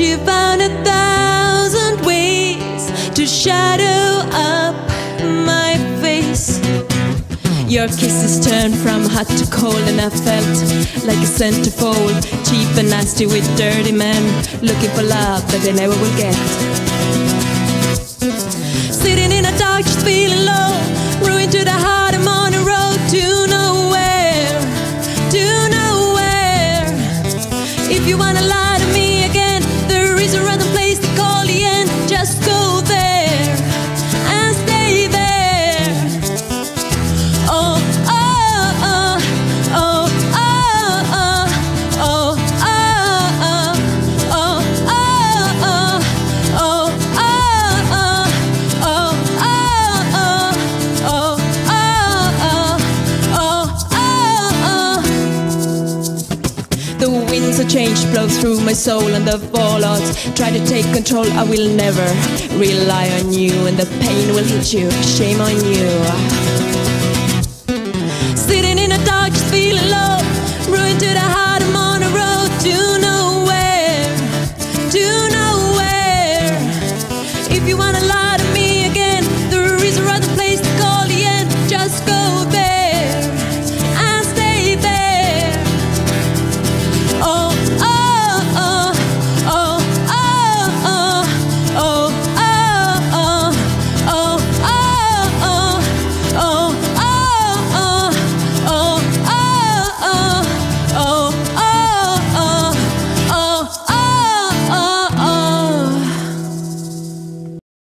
you found a thousand ways to shadow up my face. Your kisses turned from hot to cold, and I felt like a centerfold. Cheap and nasty with dirty men looking for love that they never will get. Sitting in a dark, just feeling low, ruined to the heart. I'm on a road to nowhere, to nowhere. If you wanna lie Winds of change blow through my soul and the fallouts try to take control. I will never rely on you and the pain will hit you. Shame on you.